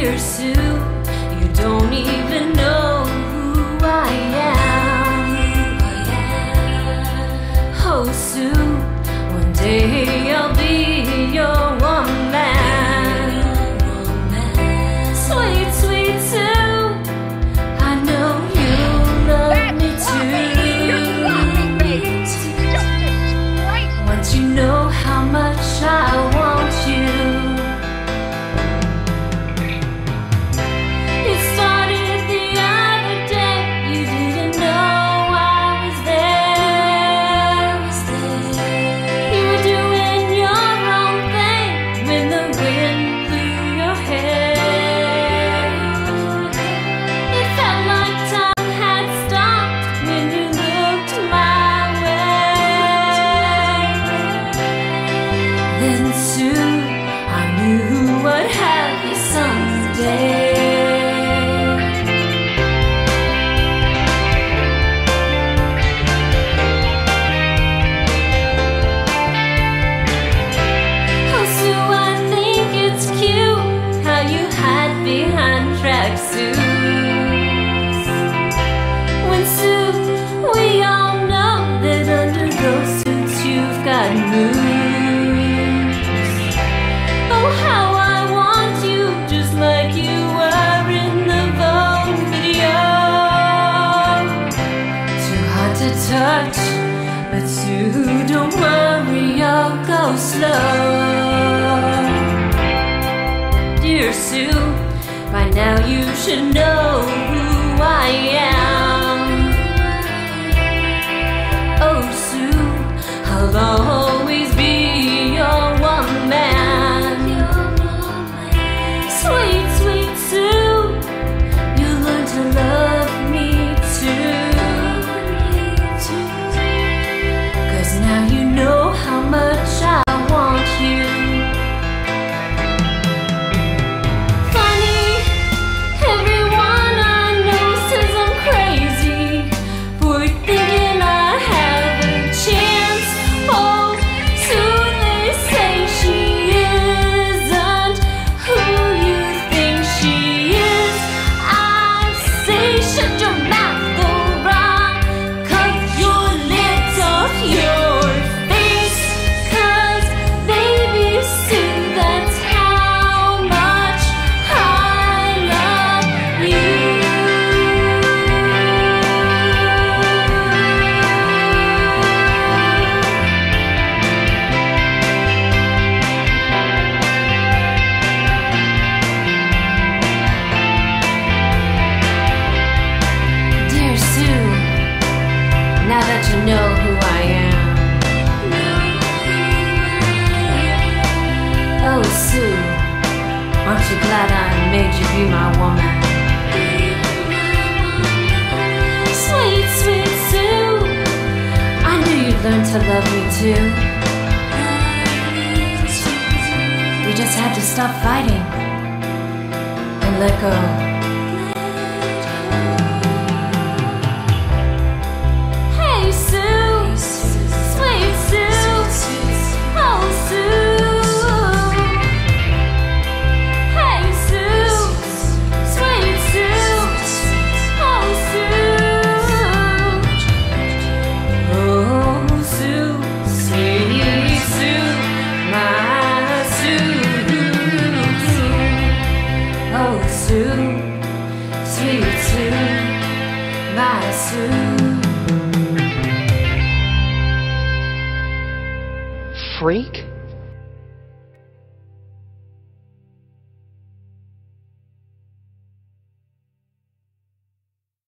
dear Sue, you don't even know who I am. Oh, Sue, one day I'll be your. slow. Dear Sue, by now you should know. glad I made you be my woman? Sweet, sweet Sue, I knew you'd learn to love me too. We just had to stop fighting and let go. Freak?